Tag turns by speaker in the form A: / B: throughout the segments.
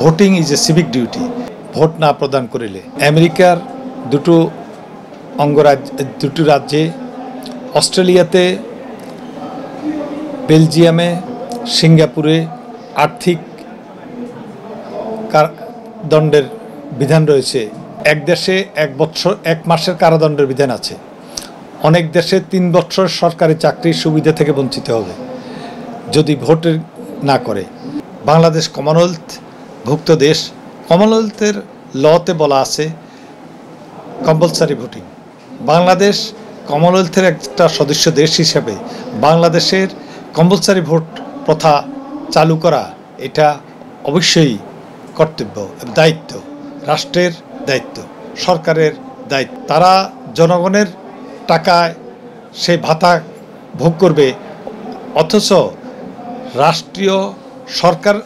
A: Voting is a civic duty vote না প্রদান করিলে আমেরিকার দুটো অঙ্গরাজ্য, দুটো রাজ্যে, অস্ট্রেলিয়াতে, বেলজিয়ামে, সিঙ্গাপুরে আর্থিক দণ্ডের বিধান রয়েছে। এক দেশে এক বছর এক মাসের কারাদণ্ডের বিধান আছে। অনেক দেশে তিন বছর সরকারি চাকরির সুবিধা থেকে বঞ্চিত হবে, যদি ভোটের না করে। বাংলাদেশ কমনওয়েলথ ভুক্ত দেশ কমনওয়েলথের লতে বলা আছে কম্পালসারি ভোটিং বাংলাদেশ কমনওয়েলথের একটা সদস্য দেশ হিসেবে বাংলাদেশের কম্পালসারি ভোট প্রথা চালু করা এটা অবশ্যই কর্তব্য, দায়িত্ব, রাষ্ট্রের দায়িত্ব, সরকারের দায়িত্ব। তারা জনগণের টাকায় সেই ভাতা ভোগ করবে, অথচ রাষ্ট্রীয় সরকার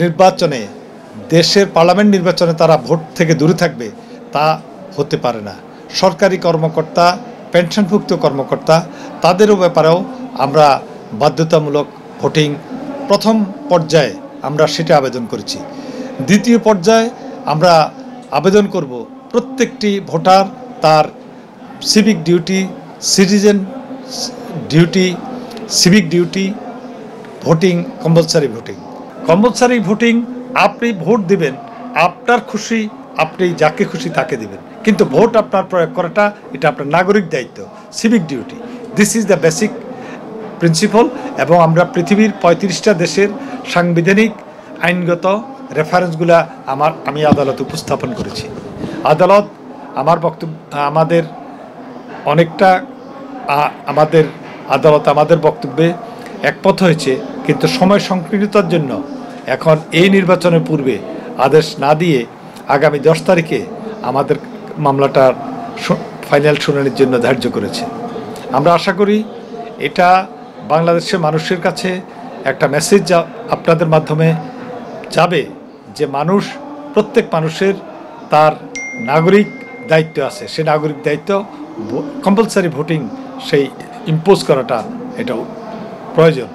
A: নির্বাচনে দেশের পার্লামেন্ট নির্বাচনে তারা ভোট থেকে দূরে থাকবে, তা হতে পারে না। সরকারি কর্মকর্তা, পেনশনভুক্ত কর্মকর্তা, তাদেরও ব্যাপারেও আমরা বাধ্যতামূলক ভোটিং প্রথম পর্যায়ে আমরা সেটা আবেদন করেছি। দ্বিতীয় পর্যায়ে আমরা আবেদন করব প্রত্যেকটি ভোটার তার civic duty citizen duty civic duty voting compulsory voting compulsory voting আপনি ভোট দিবেন, আপনার খুশি, আপনি যাকে খুশি তাকে দিবেন। কিন্তু ভোট আপনার প্রয়োগ করাটা, এটা আপনার নাগরিক দায়িত্ব civic duty this is the basic principle এবং আমরা পৃথিবীর পঁয়ত্রিশটা দেশের সাংবিধানিক আইনগত রেফারেন্সগুলা আমার, আমি আদালতে উপস্থাপন করেছি। আদালত আমার বক্তব্য, আমাদের অনেকটা আমাদের আদালত আমাদের বক্তব্যে একপথ হয়েছে, কিন্তু সময় সংকীর্ণতার জন্য এখন এই নির্বাচনের পূর্বে আদেশ না দিয়ে আগামী দশ তারিখে আমাদের মামলাটার ফাইনাল শুনানির জন্য ধার্য করেছে। আমরা আশা করি এটা বাংলাদেশের মানুষের কাছে একটা মেসেজ যা আপনাদের মাধ্যমে যাবে যে মানুষ, প্রত্যেক মানুষের তার নাগরিক দায়িত্ব আছে। সে নাগরিক দায়িত্ব কম্পালসারি ভোটিং সেই ইম্পোজ করাটা এটা প্রয়োজন।